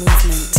movement.